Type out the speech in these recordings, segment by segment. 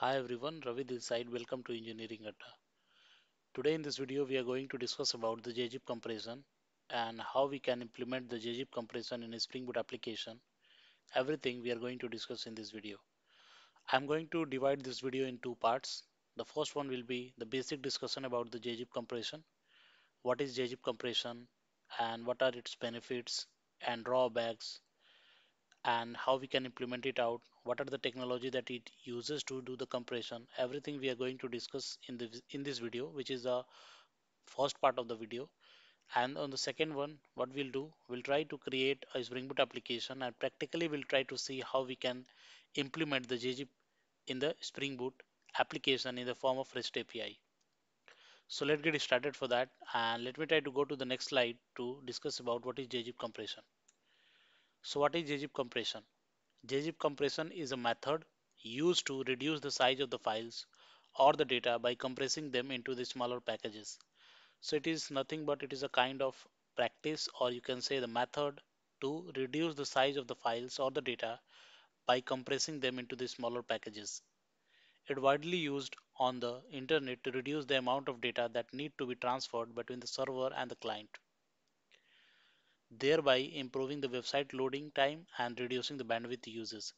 Hi everyone, Ravi this side. Welcome to Engineering Adda. Today in this video we are going to discuss about the GZIP compression and how we can implement the GZIP compression in a Spring Boot application. Everything we are going to discuss in this video. I'm going to divide this video in two parts. The first one will be the basic discussion about the GZIP compression. What is GZIP compression and what are its benefits and drawbacks and how we can implement it out what are the technology that it uses to do the compression everything we are going to discuss in the in this video which is the first part of the video. And on the second one what we'll do we'll try to create a spring boot application and practically we'll try to see how we can implement the GZIP in the spring boot application in the form of REST API so let's get started for that and let me try to go to the next slide to discuss about what is GZIP compression so what is GZIP compression GZIP compression is a method used to reduce the size of the files or the data by compressing them into the smaller packages. So it is nothing but it is a kind of practice or you can say the method to reduce the size of the files or the data by compressing them into the smaller packages. It widely used on the internet to reduce the amount of data that need to be transferred between the server and the client, thereby improving the website loading time and reducing the bandwidth uses.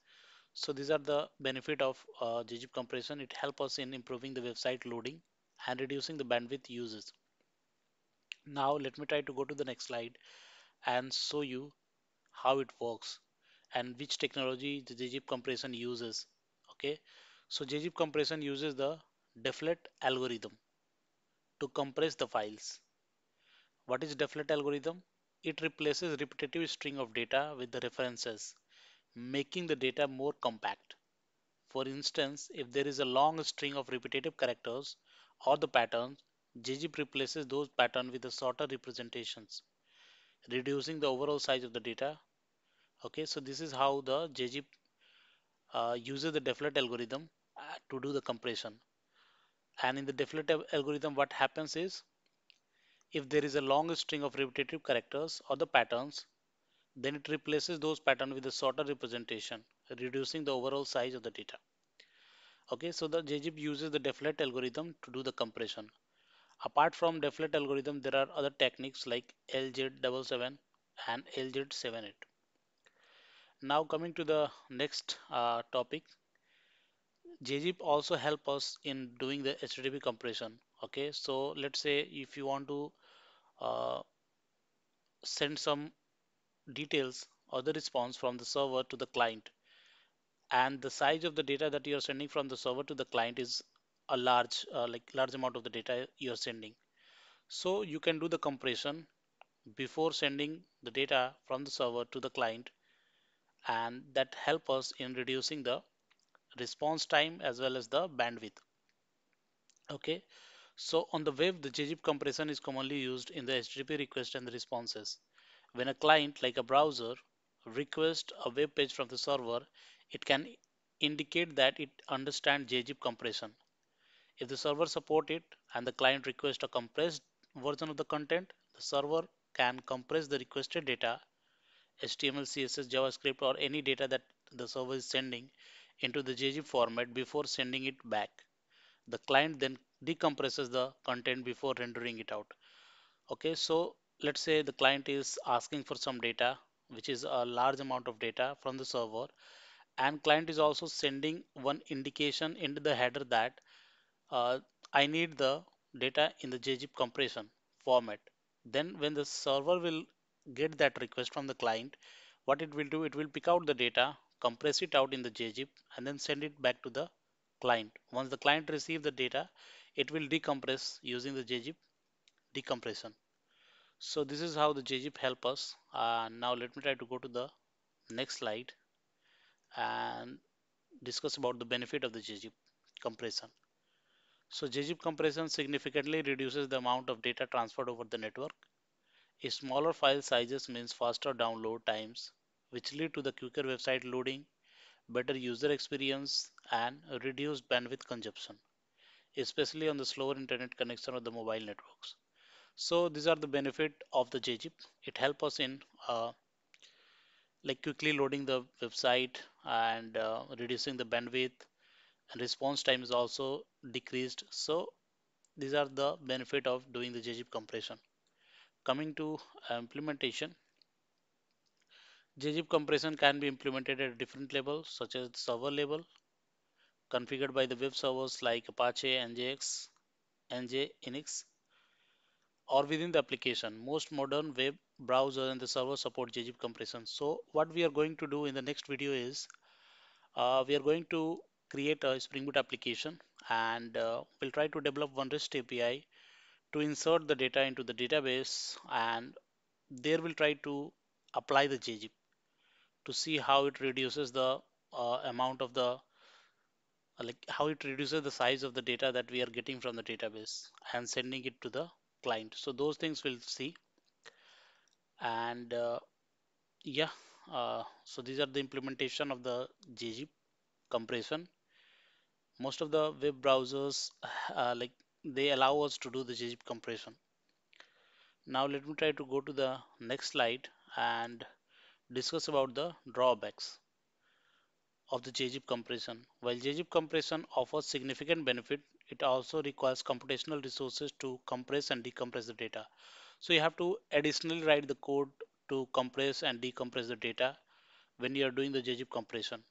So these are the benefit of uh, compression. It helps us in improving the website loading and reducing the bandwidth uses. Now let me try to go to the next slide and show you how it works and which technology the GZIP compression uses. Okay, so GZIP compression uses the deflate algorithm to compress the files. What is deflate algorithm? It replaces repetitive string of data with the references, making the data more compact. For instance, if there is a long string of repetitive characters or the patterns, GZIP replaces those patterns with the shorter representations, reducing the overall size of the data. Okay, so this is how the GZIP uh, uses the deflate algorithm uh, to do the compression. And in the deflate algorithm, what happens is if there is a long string of repetitive characters or the patterns, then it replaces those patterns with a shorter representation, reducing the overall size of the data. Okay, so the GZIP uses the deflate algorithm to do the compression. Apart from deflate algorithm, there are other techniques like LZ77 and LZ78. Now coming to the next uh, topic, GZIP also help us in doing the HTTP compression. Okay, so let's say if you want to uh, send some details or the response from the server to the client, and the size of the data that you are sending from the server to the client is a large, uh, like large amount of the data you are sending. So you can do the compression before sending the data from the server to the client and that help us in reducing the response time as well as the bandwidth. Okay so on the web the GZIP compression is commonly used in the HTTP request and the responses. When a client like a browser requests a web page from the server it can indicate that it understands GZIP compression. If the server support it and the client requests a compressed version of the content the server can compress the requested data HTML, CSS, JavaScript, or any data that the server is sending into the GZIP format before sending it back. The client then decompresses the content before rendering it out. Okay, so let's say the client is asking for some data, which is a large amount of data from the server, and client is also sending one indication into the header that uh, I need the data in the GZIP compression format. Then when the server will get that request from the client, what it will do, it will pick out the data, compress it out in the GZIP and then send it back to the client. Once the client receives the data, it will decompress using the GZIP decompression. So this is how the GZIP help us. Uh, now let me try to go to the next slide and discuss about the benefit of the GZIP compression. So GZIP compression significantly reduces the amount of data transferred over the network. A smaller file sizes means faster download times, which lead to the quicker website loading, better user experience, and reduced bandwidth consumption, especially on the slower internet connection of the mobile networks. So these are the benefit of the GZIP. It helps us in uh, like quickly loading the website and uh, reducing the bandwidth and response time is also decreased so these are the benefit of doing the GZIP compression coming to implementation GZIP compression can be implemented at different levels such as server level configured by the web servers like Apache, NJX, Nginx or within the application. Most modern web browsers and the server support GZIP compression. So what we are going to do in the next video is uh, we are going to create a Spring Boot application and uh, we'll try to develop one REST API to insert the data into the database and there we'll try to apply the GZIP to see how it reduces the uh, amount of the uh, like how it reduces the size of the data that we are getting from the database and sending it to the client. So those things we'll see. And uh, yeah uh, so these are the implementation of the GZIP compression. Most of the web browsers uh, like they allow us to do the GZIP compression. Now let me try to go to the next slide and discuss about the drawbacks of the GZIP compression. While GZIP compression offers significant benefit, it also requires computational resources to compress and decompress the data. So you have to additionally write the code to compress and decompress the data when you are doing the GZIP compression.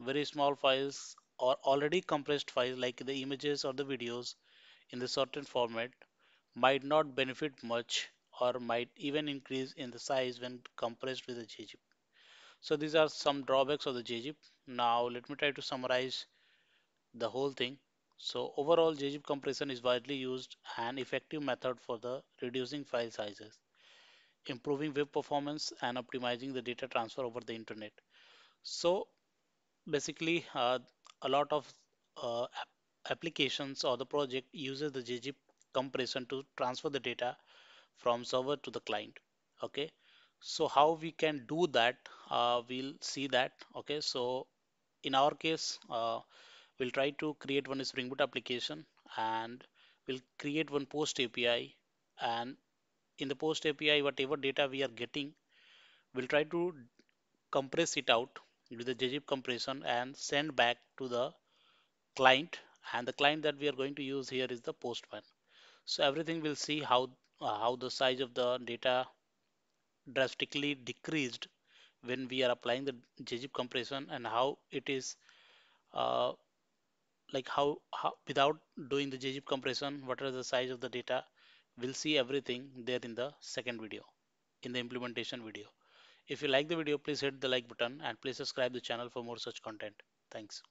Very small files or already compressed files like the images or the videos in the certain format might not benefit much or might even increase in the size when compressed with the GZIP. So these are some drawbacks of the GZIP. Now let me try to summarize the whole thing. So overall GZIP compression is widely used and effective method for the reducing file sizes, improving web performance and optimizing the data transfer over the internet. So basically uh, a lot of uh, applications or the project uses the GZIP compression to transfer the data from server to the client. Okay, so how we can do that uh, we'll see that okay so in our case uh, we'll try to create one spring boot application and we'll create one post api and in the post api whatever data we are getting we'll try to compress it out with the GZIP compression and send back to the client and the client that we are going to use here is the postman so everything we'll see how how the size of the data drastically decreased when we are applying the GZIP compression and how it is uh, like how, how without doing the GZIP compression what are the size of the data we'll see everything there in the second video in the implementation video. If you like the video please hit the like button and please subscribe the channel for more such content. Thanks